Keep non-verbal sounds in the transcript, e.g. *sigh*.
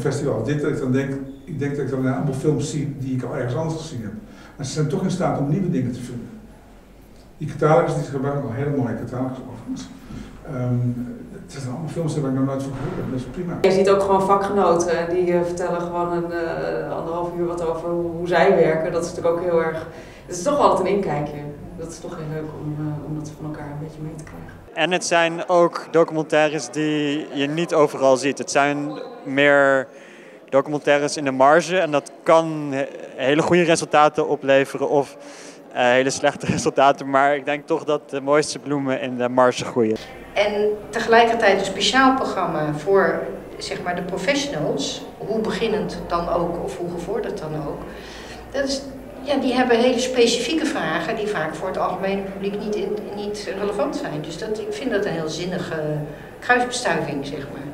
festival als dit, dat ik dan denk, ik denk dat ik dan een aantal films zie die ik al ergens anders gezien heb. Maar ze zijn toch in staat om nieuwe dingen te vinden. Die catalogus, die gebruiken al hele mooie catalogus overigens. Um, het zijn allemaal films waar ik nog nooit van gehoord heb, dat is prima. Je ziet ook gewoon vakgenoten die uh, vertellen gewoon een uh, anderhalf uur wat over hoe zij werken. Dat is natuurlijk ook heel erg, het is toch altijd een inkijkje. Dat is toch heel leuk om, uh, om dat van elkaar een beetje mee te krijgen. En het zijn ook documentaires die je niet overal ziet. Het zijn meer documentaires in de marge en dat kan hele goede resultaten opleveren of uh, hele slechte *laughs* resultaten. Maar ik denk toch dat de mooiste bloemen in de marge groeien. En tegelijkertijd een speciaal programma voor zeg maar, de professionals, hoe beginnend dan ook of hoe gevorderd dan ook. Dat is, ja, die hebben hele specifieke vragen die vaak voor het algemene publiek niet, niet relevant zijn. Dus dat, ik vind dat een heel zinnige kruisbestuiving, zeg maar.